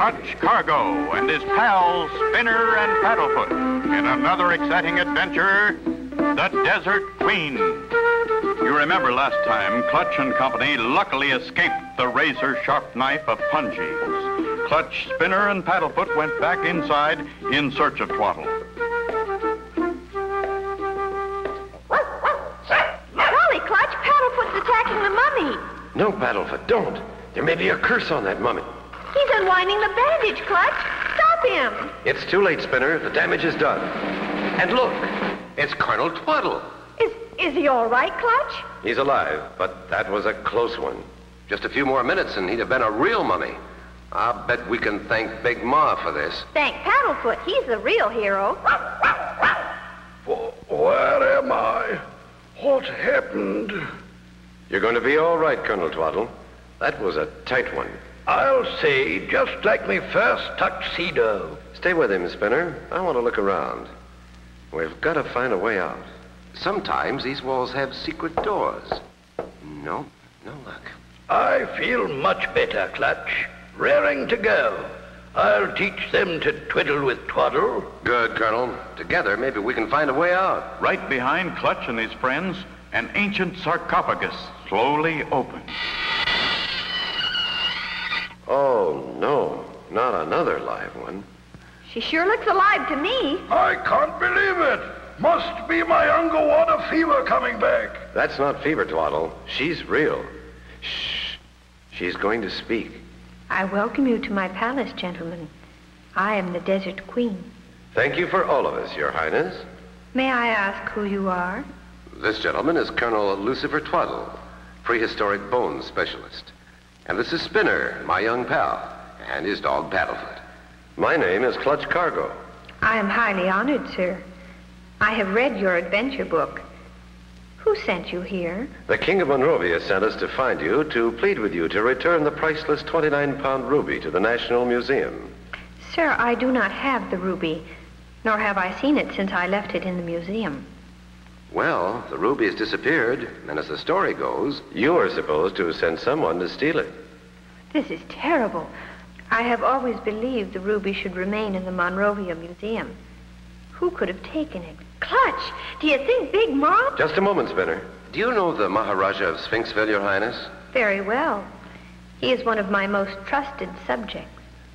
Clutch Cargo and his pals Spinner and Paddlefoot in another exciting adventure, The Desert Queen. You remember last time, Clutch and Company luckily escaped the razor-sharp knife of Punji's. Clutch, Spinner, and Paddlefoot went back inside in search of Twaddle. Golly, Clutch, Paddlefoot's attacking the mummy. No, Paddlefoot, don't. There may be a curse on that mummy. He's unwinding the bandage, Clutch. Stop him. It's too late, Spinner. The damage is done. And look, it's Colonel Twaddle. Is is he all right, Clutch? He's alive, but that was a close one. Just a few more minutes and he'd have been a real mummy. I bet we can thank Big Ma for this. Thank Paddlefoot. He's the real hero. Where am I? What happened? You're going to be all right, Colonel Twaddle. That was a tight one. I'll say, just like my first tuxedo. Stay with him, Spinner. I want to look around. We've got to find a way out. Sometimes these walls have secret doors. No, no luck. I feel much better, Clutch. Raring to go. I'll teach them to twiddle with twaddle. Good, Colonel. Together, maybe we can find a way out. Right behind Clutch and his friends, an ancient sarcophagus slowly opened. Oh, no. Not another live one. She sure looks alive to me. I can't believe it. Must be my underwater fever coming back. That's not fever, Twaddle. She's real. Shh. She's going to speak. I welcome you to my palace, gentlemen. I am the Desert Queen. Thank you for all of us, Your Highness. May I ask who you are? This gentleman is Colonel Lucifer Twaddle, prehistoric bone specialist. And this is Spinner, my young pal, and his dog Paddlefoot. My name is Clutch Cargo. I am highly honored, sir. I have read your adventure book. Who sent you here? The King of Monrovia sent us to find you to plead with you to return the priceless 29-pound ruby to the National Museum. Sir, I do not have the ruby, nor have I seen it since I left it in the museum. Well, the ruby has disappeared, and as the story goes, you are supposed to send someone to steal it. This is terrible. I have always believed the ruby should remain in the Monrovia Museum. Who could have taken it? Clutch, do you think Big Mom? Just a moment, Spinner. Do you know the Maharaja of Sphinxville, Your Highness? Very well. He is one of my most trusted subjects.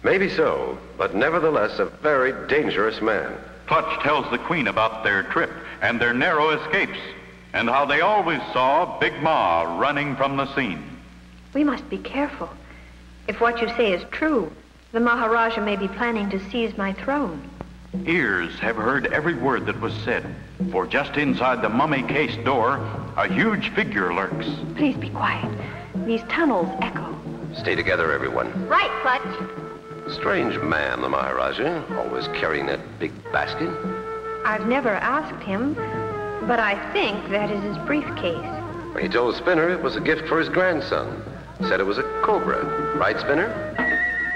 Maybe so, but nevertheless a very dangerous man. Clutch tells the Queen about their trip and their narrow escapes, and how they always saw Big Ma running from the scene. We must be careful. If what you say is true, the Maharaja may be planning to seize my throne. Ears have heard every word that was said, for just inside the mummy case door, a huge figure lurks. Please be quiet. These tunnels echo. Stay together, everyone. Right, Clutch. Strange man, the Maharaja, always carrying that big basket. I've never asked him, but I think that is his briefcase. He told Spinner it was a gift for his grandson. Said it was a cobra. Right, Spinner?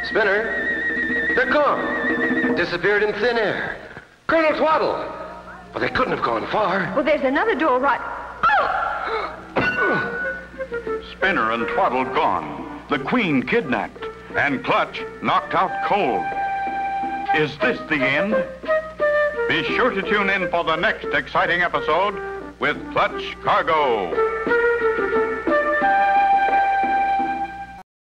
Spinner? They're gone. Disappeared in thin air. Colonel Twaddle. But they couldn't have gone far. Well, there's another door right. Spinner and Twaddle gone. The Queen kidnapped. And Clutch knocked out cold. Is this the end? Be sure to tune in for the next exciting episode with Clutch Cargo.